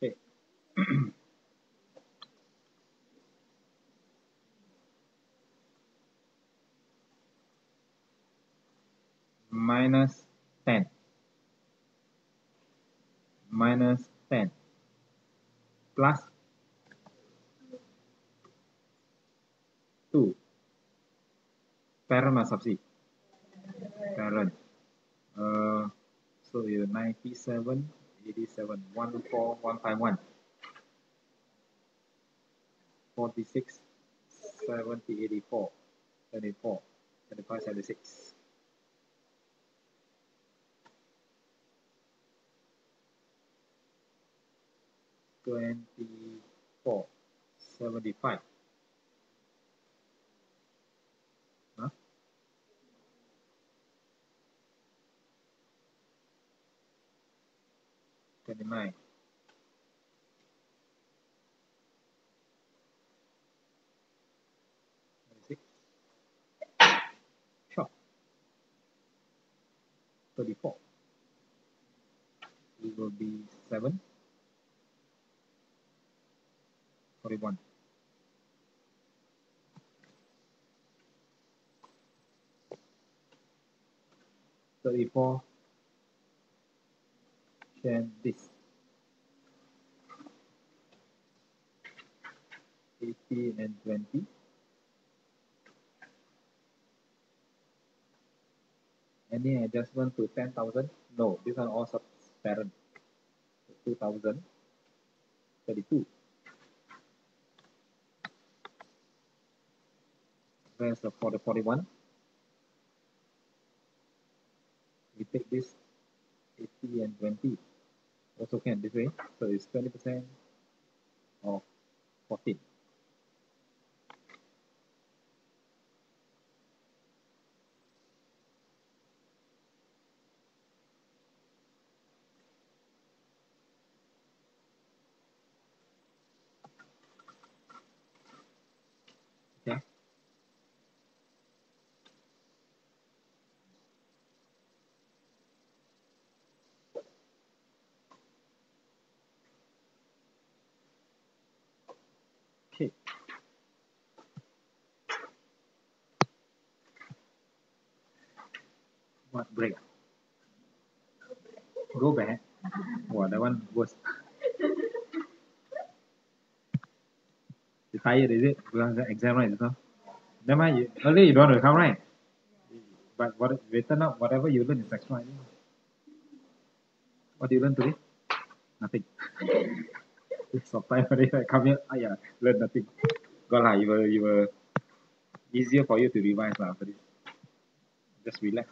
Okay. minus 10 minus 10 plus 2 parent or subsidy parent uh, so you 97 87 14 151 46 70 84 74 75 76 24 75 Twenty nine. Twenty six. Sure. Thirty four. It will be seven. 41. Thirty-four. Share this. Eighty and twenty. Any adjustment to ten thousand? No, this one all sub parent. Two thousand. Thirty-two. Where's the for the 41? We take this 80 and 20. Also can way. So it's 20% of 14. What break? Go back. Wow, that one worse. you tired, is it? Because the exam right now. Never mind, you, earlier you don't want to come, right? But what it turn out whatever you learn is extra. What do you learn today? Nothing. Stop time already. I come here, ah, yeah, learn nothing. Got lah, you were, you were easier for you to revise lah after this. Just relax.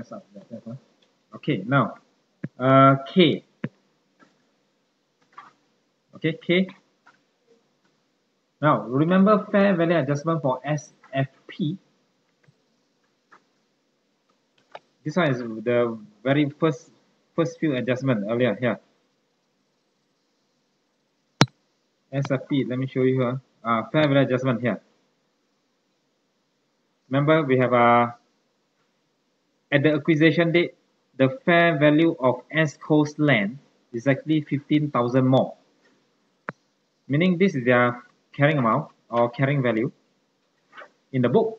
Stress. Okay, now, uh, K. Okay, K. Now, remember fair value adjustment for SFP. This one is the very first first few adjustment earlier here. SFP, let me show you here. Uh, fair value adjustment here. Remember, we have a at the acquisition date, the fair value of S Coast land is actually 15,000 more. Meaning this is their carrying amount or carrying value in the book.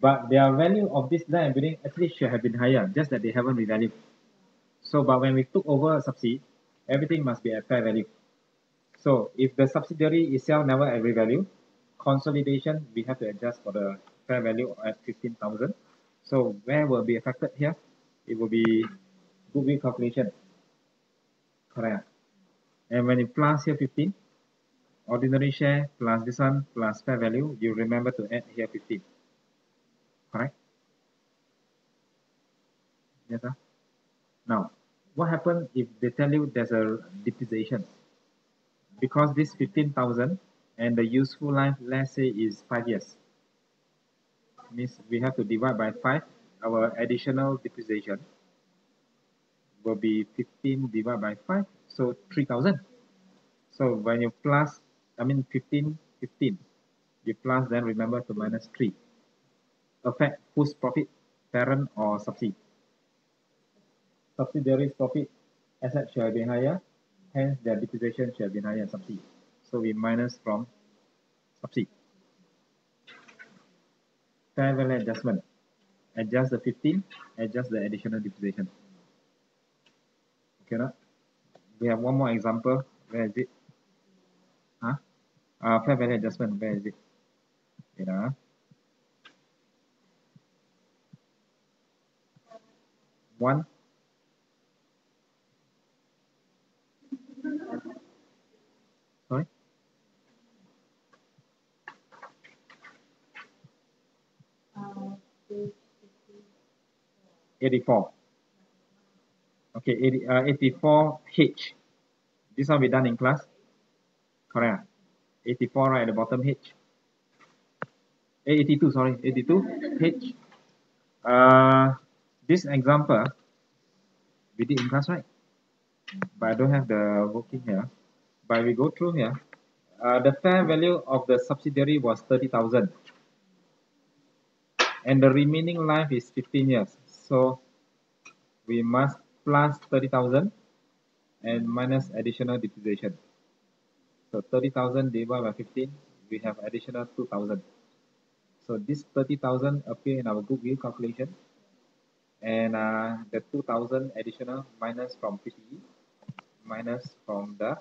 But their value of this land and building actually should have been higher, just that they haven't revalued. So, but when we took over a subsidy, everything must be at fair value. So, if the subsidiary itself never at revalue, consolidation, we have to adjust for the fair value at 15,000. So where will be affected here? It will be goodwill calculation. Correct. And when you plus here 15, ordinary share plus this one plus fair value, you remember to add here 15. Correct? Yes, sir? Now, what happens if they tell you there's a depreciation? Because this 15,000 and the useful life, let's say, is 5 years means we have to divide by 5 our additional depreciation will be 15 divided by 5 so 3000 so when you plus I mean 15 15 you plus then remember to minus 3 affect whose profit? Parent or subsidy subsidiary's profit asset shall be higher, hence their depreciation shall be higher sub C. So we minus from sub Fair value adjustment. Adjust the 15, adjust the additional depreciation. Okay, now we have one more example. Where is it? Huh? Uh, fair value adjustment. Where is it? You know. One. 84. Okay, 80, uh, 84H. This one we done in class. Correct. Ah? 84 right at the bottom H. Eh, 82, sorry. 82H. Uh, this example, ah, we did in class, right? But I don't have the working here. But we go through here. Uh, the fair value of the subsidiary was 30,000. And the remaining life is 15 years. So we must plus 30,000 and minus additional depreciation. So 30,000 divided by 15, we have additional 2,000. So this 30,000 appear in our goodwill calculation and uh, the 2000 additional minus from PPE minus from the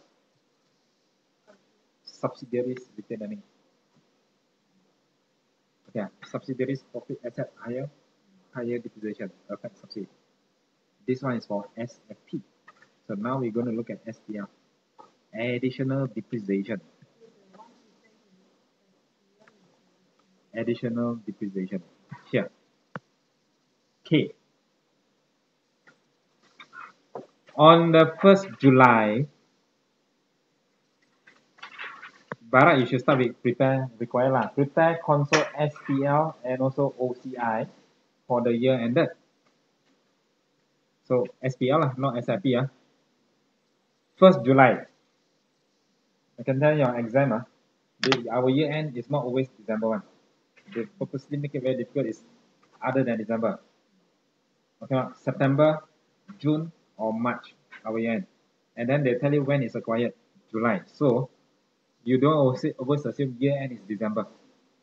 subsidiaries retained earning. Okay, subsidiaries profit asset higher, higher depreciation affect subsidy. This one is for SFP. So now we're going to look at SPL. Additional depreciation. Additional depreciation. Here. K. On the 1st July, Barak, you should start with prepare require lah. Prepare consol SPL and also OCI for the year ended. So SPL lah, not SFP ah. First July. I can tell your exam ah. The, our year end is not always December one. They purposely make it very difficult is other than December. Okay, September, June, or March, our year end. And then they tell you when it's acquired, July. So you don't always, always assume year end is December.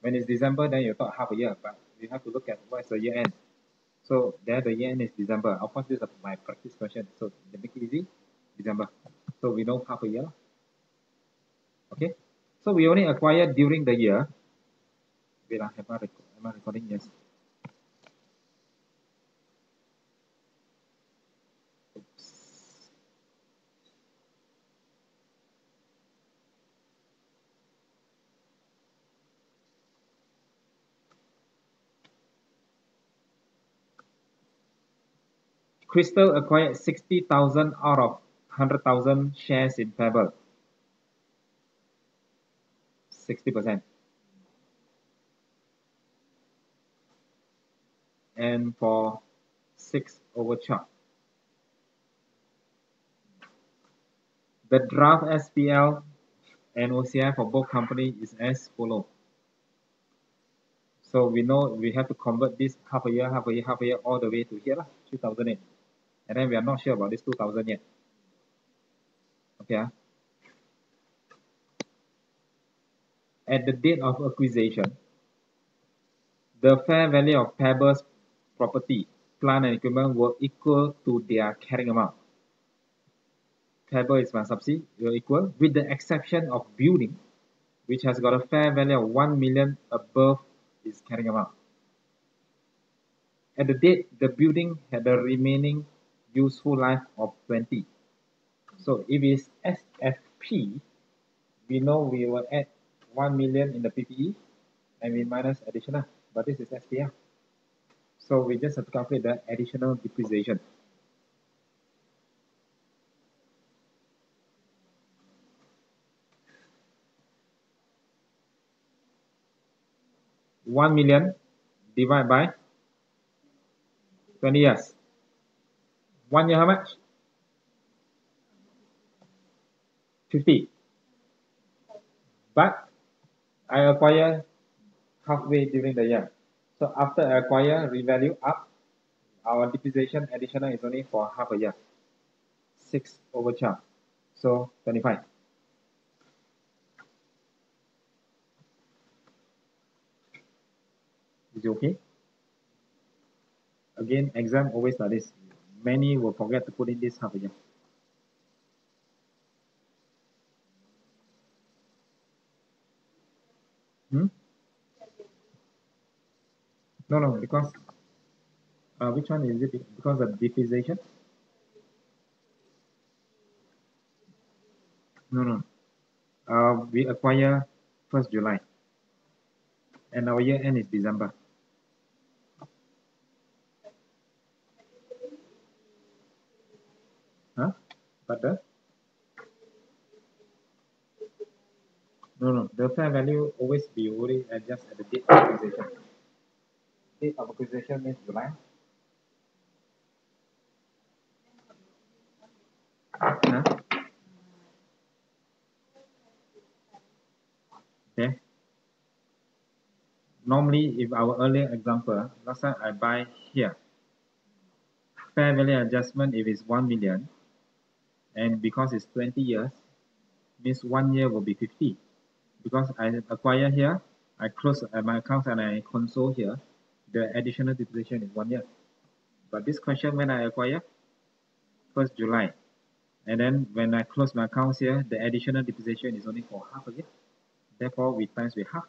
When it's December, then you thought half a year, but you have to look at what is the year end. So there the year end is December. Of course, this is my practice question. So they make it easy, December. So we know half a year. Okay. So we only acquired during the year. Wait, ah, am I, am I recording? Yes. Crystal acquired 60,000 out of 100,000 shares in Pebble. 60%. And for 6 over chart. The draft SPL and OCI for both companies is as follow. So we know we have to convert this half a year, half a year, half a year all the way to here, 2008 and then we are not sure about this 2000 yet. Okay uh. at the date of acquisition the fair value of Pebble's property plant and equipment were equal to their carrying amount. Pebble is my subsidy will equal with the exception of building which has got a fair value of 1 million above its carrying amount. At the date the building had a remaining useful life of 20. So if it's SFP, we know we will add 1 million in the PPE and we minus additional, but this is SPL. So we just have to calculate the additional depreciation. One million divided by 20 years. One year how much? 50. But I acquire halfway during the year. So after I acquire, revalue up, our depreciation additional is only for half a year. 6 over 12. So 25. Is it okay? Again, exam always like this. Many will forget to put in this half a year. Hmm? No, no, because uh, which one is it? Because of depreciation? No, no. Uh, we acquire 1st July. And our year end is December. Huh? But the? No, no. The fair value always be already adjust at the date of acquisition. Date of acquisition means July. Huh? Okay. Normally, if our earlier example, last time I buy here, fair value adjustment if it's 1 million, and because it's 20 years, means one year will be 50. Because I acquire here, I close my account and I console here, the additional depreciation is one year. But this question when I acquire, 1st July. And then when I close my accounts here, the additional depreciation is only for half a year. Therefore, we times with half.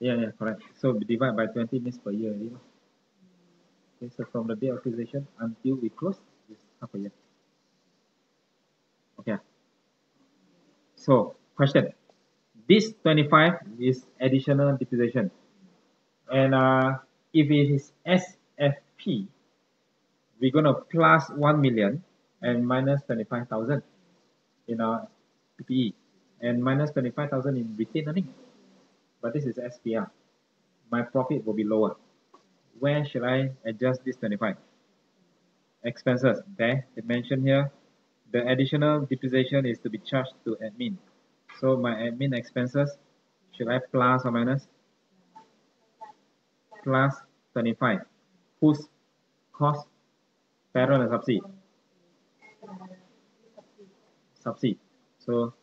Yeah, yeah, correct. So divide by 20 means per year already. Okay, so from the day of acquisition until we close is half a year. Okay. So, question. This 25 is additional depreciation. And uh, if it is SFP, we're going to plus 1 million and minus 25,000 in our PPE and minus 25,000 in retained earnings but this is SPL. My profit will be lower. Where should I adjust this 25? Expenses. There, it mentioned here, the additional depreciation is to be charged to admin. So my admin expenses, should I plus or minus? Plus 25. Whose cost? Parent or subsidy? Subsidy. So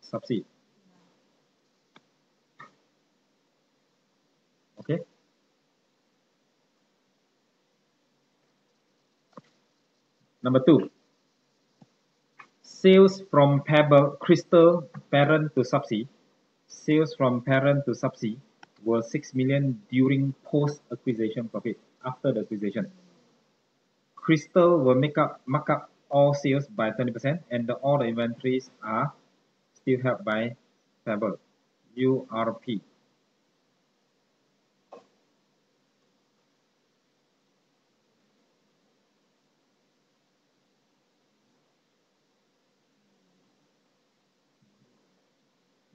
subsidy. Okay? Number two. Sales from pebble crystal parent to subsea. Sales from parent to subsea were 6 million during post acquisition profit after the acquisition. Crystal will make up mark up all sales by 20% and the, all the inventories are still held by pebble urp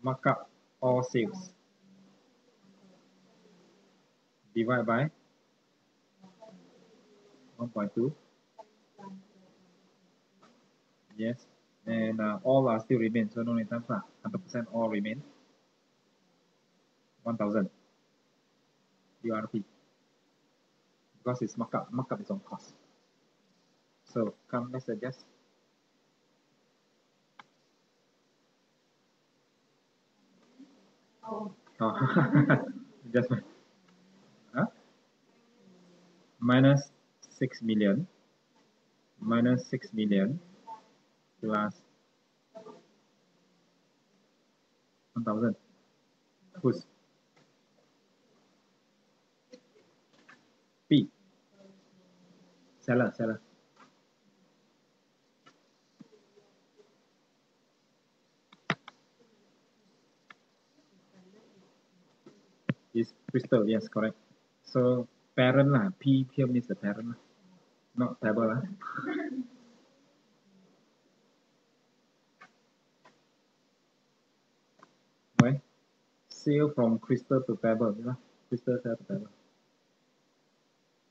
markup all sales divide by 1.2 yes and uh, all are still remain. So no need times 100% all remain. 1000 URP because it's markup markup is on cost. So come let's adjust Oh, just huh? minus 6 million. Minus 6 million plus 1000 who's? P. Seller seller is crystal yes correct. So parent lah. P here means the parent lah. Not table lah. Why? Sale from crystal to pebble yeah? crystal to pebble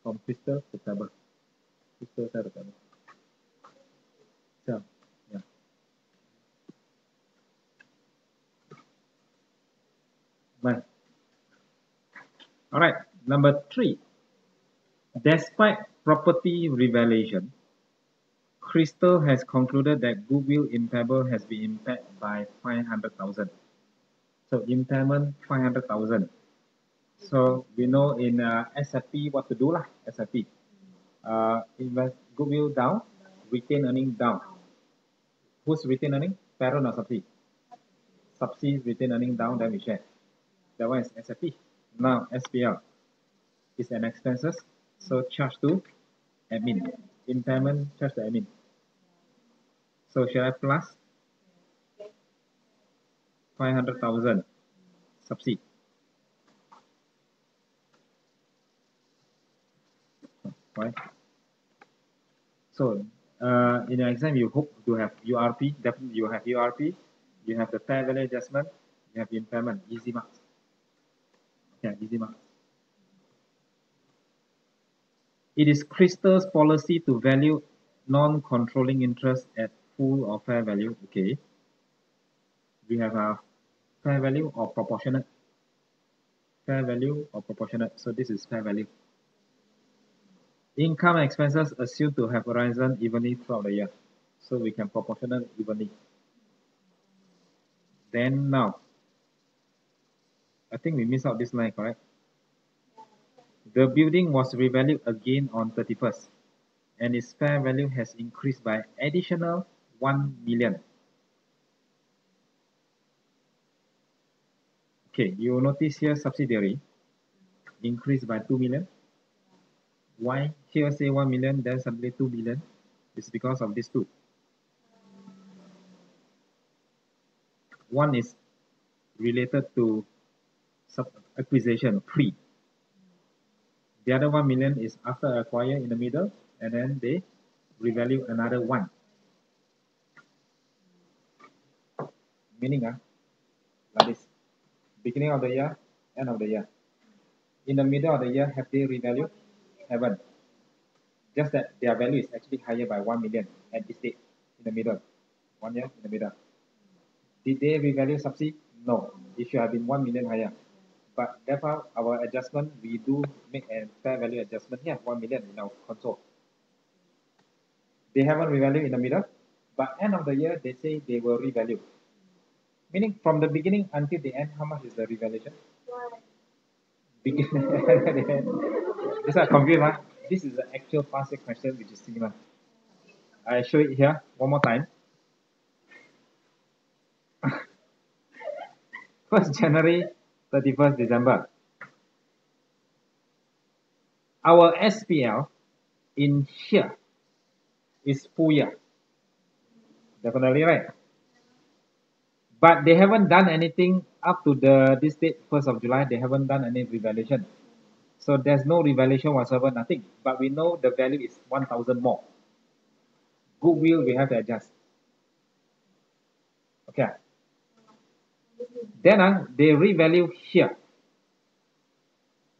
from crystal to pebble crystal to pebble number three. Despite property revaluation, Crystal has concluded that goodwill Pebble has been impaired by 500,000. So impairment 500,000. So we know in uh, SFP what to do lah, SFP. Uh, invest goodwill down, retain earning down. Who's retain earning? Parent or subsidy? Subsidy retain earning down, then we share. That one is SFP. Now SPL is an expenses, so charge to admin. Impairment charge to admin. So shall I plus 500,000 subsidy? right So uh, in the exam, you hope to have URP. Definitely, you have URP. You have the fair value adjustment. You have impairment. Easy marks. Okay, easy marks. It is Crystal's policy to value non-controlling interest at full or fair value. Okay. We have a fair value or proportionate. Fair value or proportionate. So this is fair value. Income and expenses assumed to have arisen evenly throughout the year. So we can proportionate evenly. Then now, I think we miss out this line, correct? The building was revalued again on 31st and its fair value has increased by additional 1 million. Okay, you notice here subsidiary increased by 2 million. Why here say 1 million, then suddenly 2 million? It's because of these two. One is related to sub acquisition, pre. The other 1 million is after acquire in the middle, and then they revalue another one. Meaning, uh, like this. Beginning of the year, end of the year. In the middle of the year, have they revalued? Haven't. Just that their value is actually higher by 1 million at this date, in the middle. One year in the middle. Did they revalue subsidy? No. It should have been 1 million higher. But therefore, our adjustment, we do make a fair value adjustment here, 1 million in our console. They haven't revalued in the middle, but end of the year, they say they will revalue. Meaning from the beginning until the end, how much is the revaluation? This is confused, huh? This is the actual past question which is similar. I show it here one more time. First January, 31st December. Our SPL in here is year. Definitely right. But they haven't done anything up to the this date, 1st of July, they haven't done any revaluation. So there's no revaluation whatsoever, nothing. But we know the value is 1,000 more. Goodwill, we have to adjust. Okay. Then uh, they revalue here.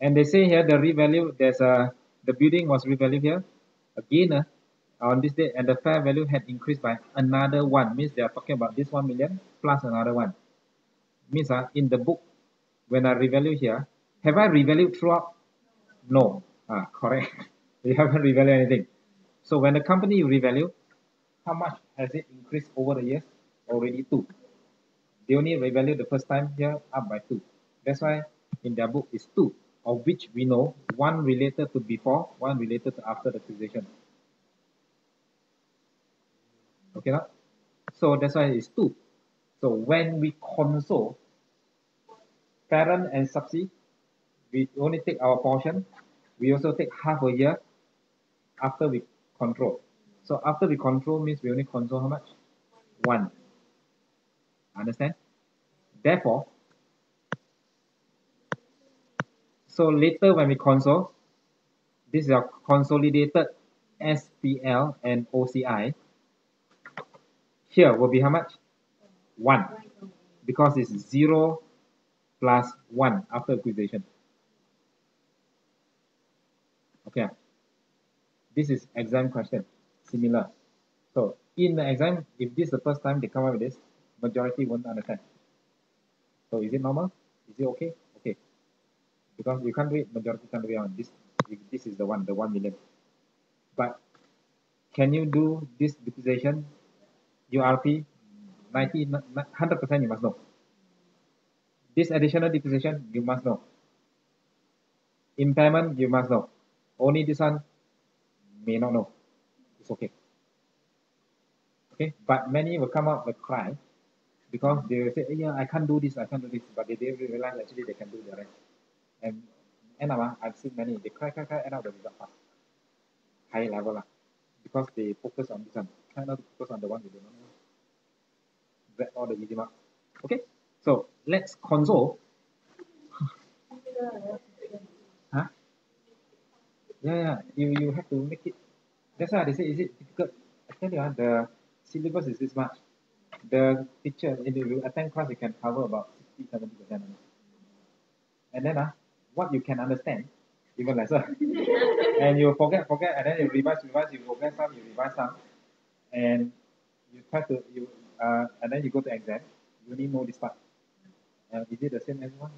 And they say here the revalue, there's a, the building was revalued here. Again, uh, on this day and the fair value had increased by another one. Means they are talking about this 1 million plus another one. Means uh, in the book when I revalue here have I revalued throughout? No. Ah correct. We haven't revalued anything. So when the company revalue how much has it increased over the years? Already two they only revalue the first time here up by two. That's why in their book is two of which we know one related to before one related to after the acquisition. Okay not? so that's why it's two. So when we console parent and subsidy we only take our portion. We also take half a year after we control. So after we control means we only console how much? One understand therefore so later when we console this is our consolidated SPL and OCI here will be how much? 1 because it's 0 plus 1 after acquisition. Okay. This is exam question. Similar. So in the exam, if this is the first time they come up with this, majority won't understand. So is it normal? Is it okay? Okay. Because you can't it, majority can't it on this. This is the one, the 1 million. But can you do this depreciation URP 90, 100% you must know. This additional depreciation you must know. Impairment you must know. Only this one may not know. It's okay. Okay, but many will come up with cry because they will say, yeah, I can't do this, I can't do this, but they didn't realize actually they can do the rest. And end up, I've seen many, they cry, cry, cry, end up the result. High level, lah, because they focus on this one, try not to focus on the one they do not know. Grab all the easy mark. Okay, so let's console. huh? Yeah, yeah, you, you have to make it. That's why they say, is it difficult? I tell you, uh, the syllabus is this much. The teacher, if you attend class, you can cover about 60 70%. And then uh, what you can understand, even lesser. and you forget, forget, and then you revise, revise, you forget some, you revise some. And you try to, you uh, and then you go to exam, you only know this part. Uh, is it the same as one?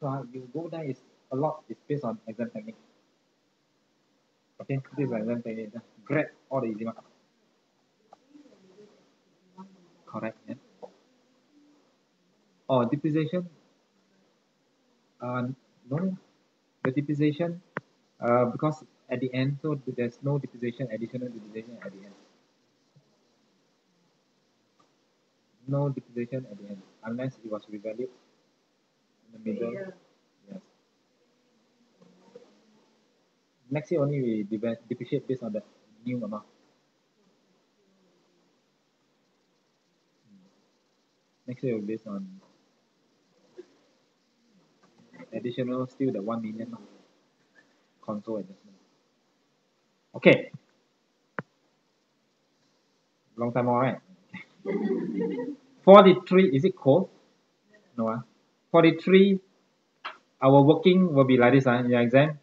So uh, you go there is a lot is based on exam technique. Okay, this is exam technique. Grab all the easy mark. Correct. Yeah. Oh, depreciation. Uh, no, the depreciation. Uh, because at the end, so there's no depreciation, additional depreciation at the end. No depreciation at the end, unless it was revalued in the middle. Yes. Next year only we depreciate based on the new amount. Next year will based on additional still the 1 million console adjustment. Okay. Long time all right. 43, is it cold? No. Uh? 43, our working will be like this uh, in your exam.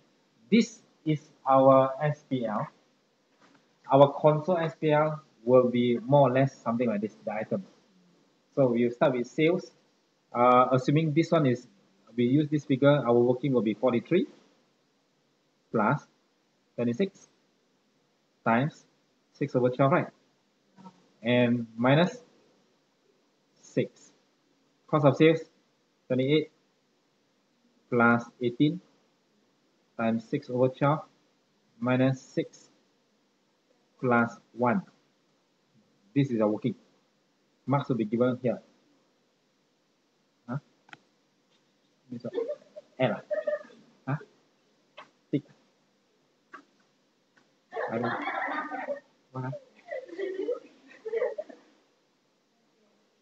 This is our SPL. Our consol SPL will be more or less something like this, the item. So we'll start with sales. Uh, assuming this one is, we use this figure, our working will be 43 plus 26 times 6 over 12, right? And minus 6. Cost of sales, 28 plus 18 times 6 over 12 minus 6 plus 1. This is our working marks will be given here. Huh? This one. L. Huh? Tick. I don't. What?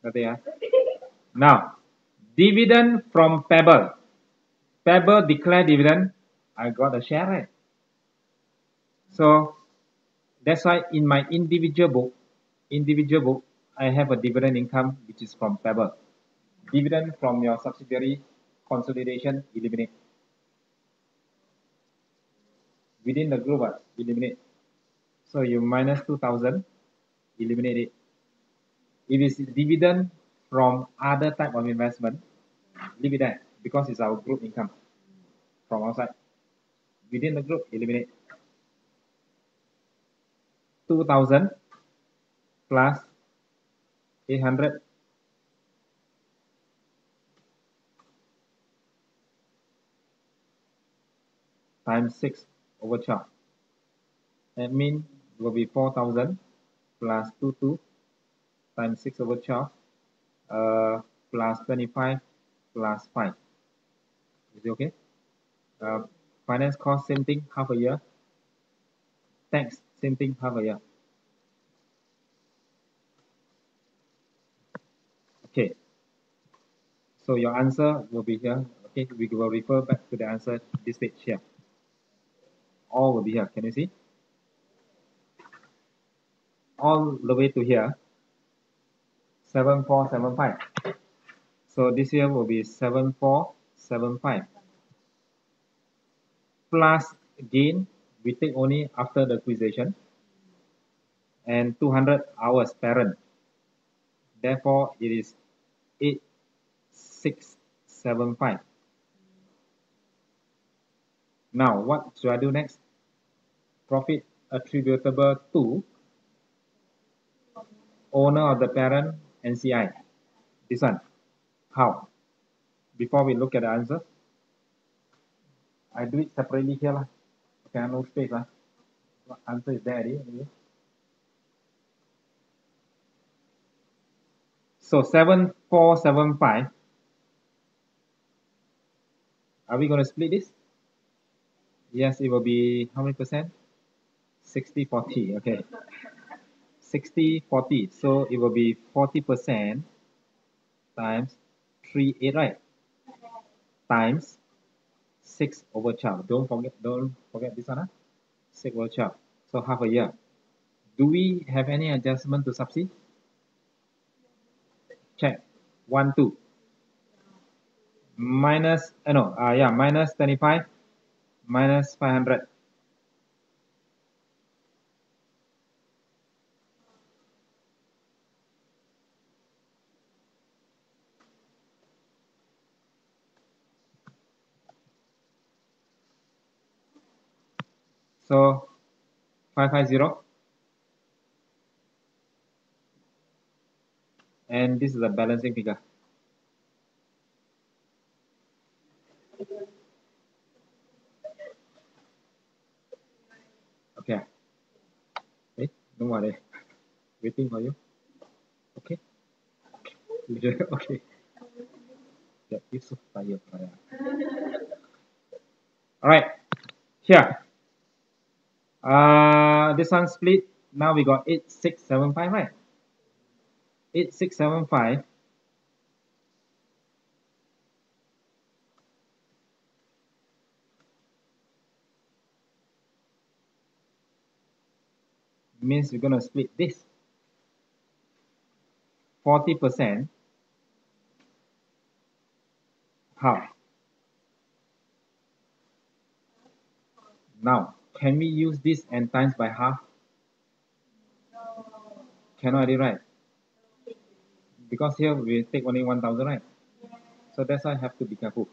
Okay, Now, dividend from Pebble. Pebble declare dividend. I got a share right. So that's why in my individual book, individual book, I have a dividend income which is from Pebble. Dividend from your subsidiary consolidation eliminate. Within the group, eliminate. So you minus 2000, eliminate it. If it's dividend from other type of investment, leave it there because it's our group income from outside. Within the group, eliminate. 2000 plus 800 times 6 over 12. That means will be 4000 plus 22 times 6 over 12 uh, plus 25 plus 5. Is it okay? Uh, finance cost, same thing, half a year. Tax, same thing, half a year. Okay. So your answer will be here. Okay, we will refer back to the answer this page here. All will be here. Can you see? All the way to here. 7475. So this here will be 7475. Plus gain, we take only after the acquisition. And 200 hours parent. Therefore, it is 8675. Now, what should I do next? Profit attributable to owner of the parent NCI. This one. How? Before we look at the answer, I do it separately here. Lah. Okay, no space. Lah. Answer is there already. So 7475. Are we going to split this? Yes, it will be how many percent? 60 40. Okay. 60 40. So it will be 40 percent times 3 8, right? Times 6 over 12. Don't forget, don't forget this one. Huh? 6 over 12. So half a year. Do we have any adjustment to subsidy? check 1 2 minus uh, no uh, yeah minus 25 minus 500 so 550 and this is a balancing figure. Okay. Hey, don't worry. Waiting for you. Okay. okay. Yeah, you so tired. All right. Here. Uh, this one split. Now we got eight, six, seven, five, right? 8675 means we're going to split this 40% half. Now, can we use this and times by half? Cannot, right? because here we take only 1000 right so that's why I have to be careful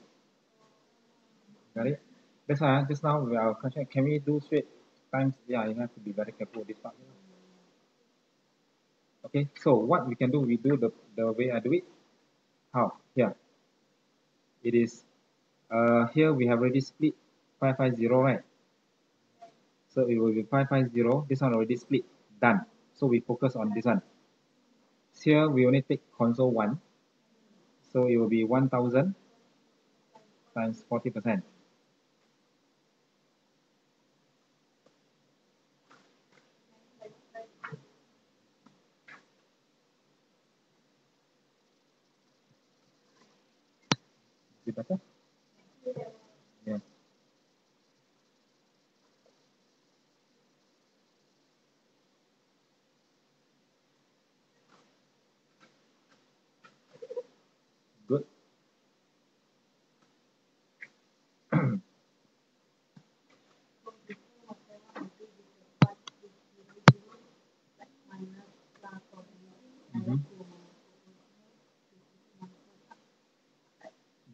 got it that's why just now we our question can we do straight times yeah you have to be very careful with this part okay so what we can do we do the, the way I do it. How? Here it is uh here we have already split 550 right? So it will be 550 this one already split. Done. So we focus on this one. Here we only take console 1 so it will be 1000 times 40 percent Is it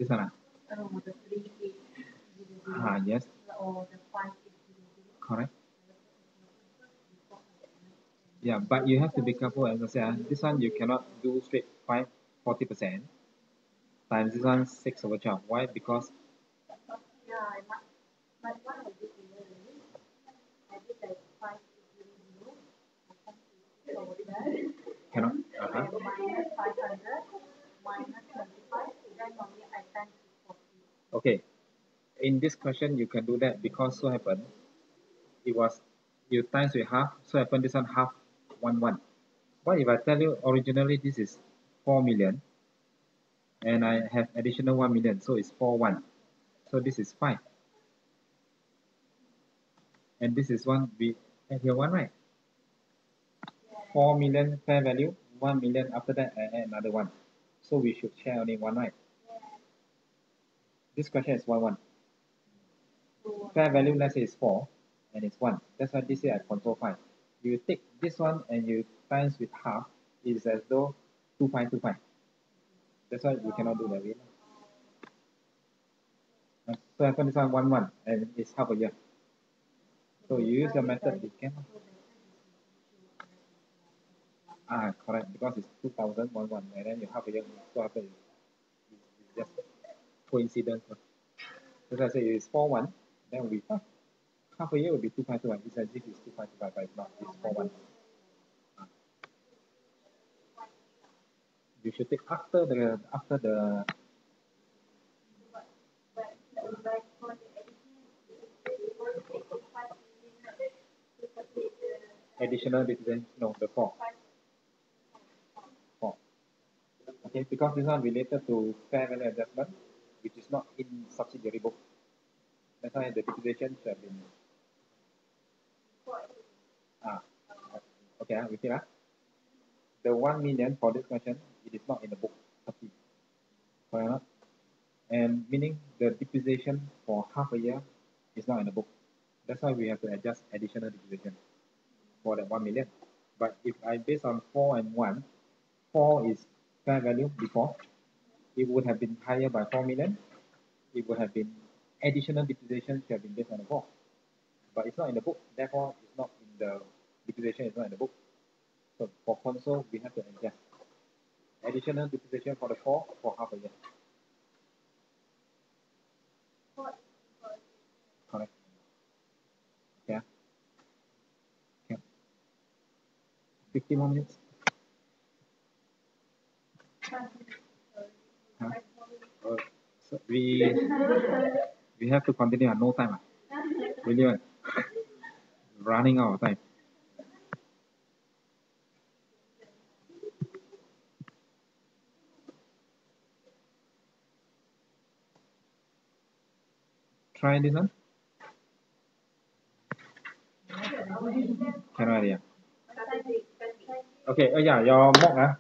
One ah? Yes. Correct. Yeah, but you have to be careful as I said, this one you cannot do straight 5 40 percent times this one 6 over 12. Why? Because cannot. Uh -huh. Okay. In this question, you can do that because so happen it was you times with half, so happen this one half one one. What if I tell you originally this is four million and I have additional one million, so it's four one. So this is five. And this is one we add here one right? Four million fair value, one million after that I add another one. So we should share only one right? This question is one one. Fair value let's say is four and it's one. That's why this here I control five. You take this one and you times with half, it is as though two five two five. That's why we cannot do that way. So happen this one one one and it's half a year. So you use the method you can. Ah, correct. Because it's two thousand one one, and then you half a year. So happen is it's just coincidence. lah. That's why I say it's four one, then we ah, half a year will be two five two one. It's as if it's two five two five, but it's not. It's four one. Ah. You should take after the after the additional dividend. No, the four. Four. Okay, because this one related to fair value adjustment, which is not in subsidiary book. That's why the depreciation should have been. Ah, okay, ah, repeat ah. The one million for this question, it is not in the book. And meaning the depreciation for half a year is not in the book. That's why we have to adjust additional depreciation for that one million. But if I base on four and one, four is fair value before, it would have been higher by four million. It would have been additional depreciation should have been based on the four. But it's not in the book, therefore it's not in the depreciation is not in the book. So for consol we have to adjust. Additional depreciation for the four for half a year. Correct. Yeah. Yeah. Fifty more minutes. Uh, so we we have to continue. No time. ah. Really? Running out of time. Try this one. Can already. ah. Okay, uh, yeah, your mock ah.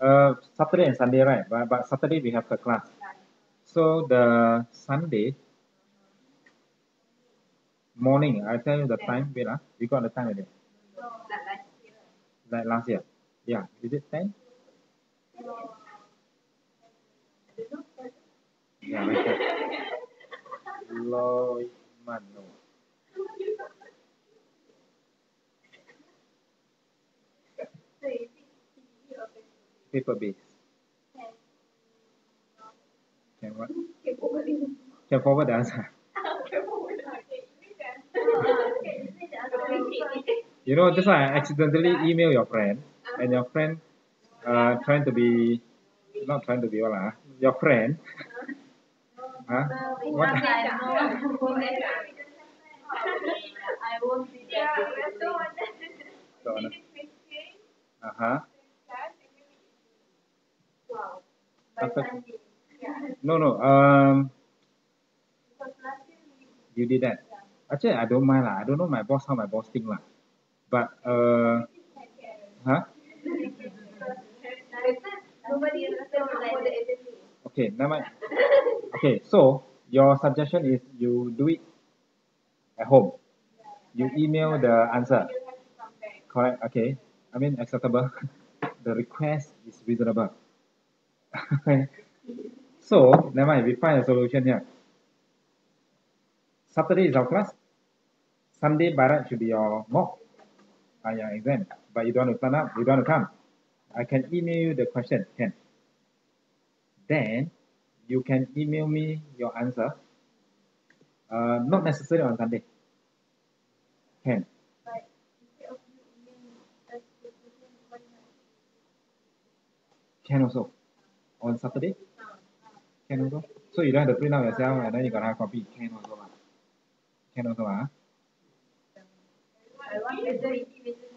Uh, Saturday and Sunday, right? But, but Saturday we have the class. So the Sunday morning, I tell you the time. Wait ah, we got the time already. Like last year. Yeah, is it ten? Yeah, right. Lloyd Mano. Paper base. Can what? Can forward the answer. You know, just why I accidentally email your friend, and your friend uh trying to be not trying to be what lah, your friend. huh? What? So, uh huh. After, no, no. Um, you did that. Actually, I don't mind lah. I don't know my boss how my boss think lah. But uh, huh? Okay, never mind. Okay, so your suggestion is you do it at home. You email the answer. Correct. Okay. I mean acceptable. the request is reasonable. so never mind. We find a solution here. Saturday is our class. Sunday by right should be your mock. Ah, yeah, exam. But you don't want to turn up. You don't want to come. I can email you the question. Can. Then you can email me your answer. Uh, not necessarily on Sunday. Can. Can also. On Saturday? Can also. So you don't have to print out yourself and then you got hard copy. Can also. ah. Can also. Ah.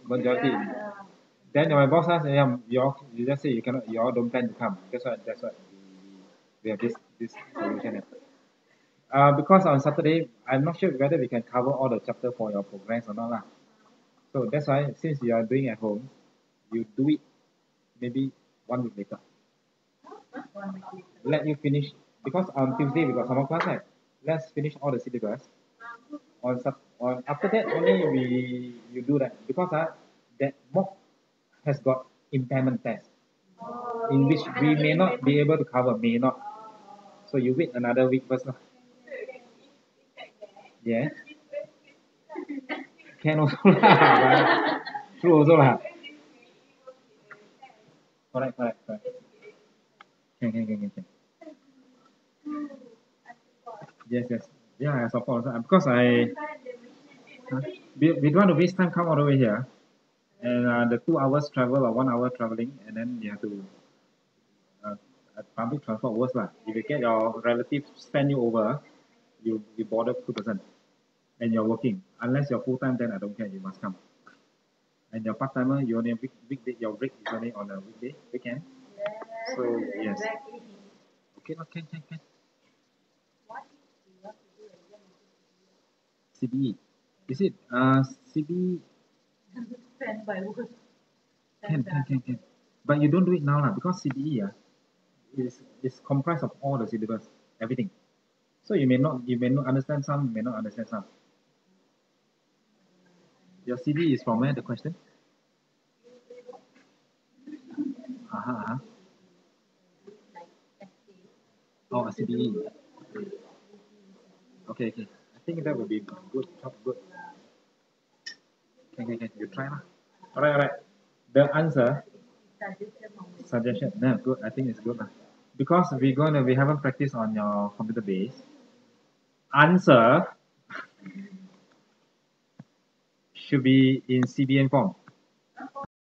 Majority. Then my boss asked, yeah, you all, you just say you cannot, you all don't plan to come. That's what, that's what we, have this, this solution. Uh, because on Saturday, I'm not sure whether we can cover all the chapter for your progress or not lah. So that's why since you are doing at home, you do it maybe one week later. Let you finish because on Tuesday we got summer class right. Let's finish all the syllabus. On Sat on after that only we you do that because uh, that mock has got impairment test. in which we may not be able to cover, may not. So you wait another week first lah. Yeah. Can also lah, but true also lah. Correct, correct, correct. Can, can, can, can. Yes, yes. Yeah, I support. Because I, huh? we, we don't want to waste time come all the way here. And uh, the two hours travel or one hour traveling, and then you have to uh, public transport worse lah. If you get your relative send you over, you you bother two percent, and you're working. Unless you're full time, then I don't care. You must come. And your part timer, you only week weekday. Your break is only on a weekday, weekend. So yes. Okay, okay, can, can. CBE. Is it uh CBE? Can, can, can, can. But you don't do it now lah because CBE ah is is comprised of all the syllabus, everything. So you may not you may not understand some, you may not understand some. Your CBE is from where the question? Uh-huh, uh-huh. Oh, CBE. Okay, okay. I think that would be good, top good. Can, can, can. You try lah. Alright, alright. The answer, suggestion, no, good. I think it's good lah. Because going to, we haven't practiced on your computer base. Answer should be in CBN form.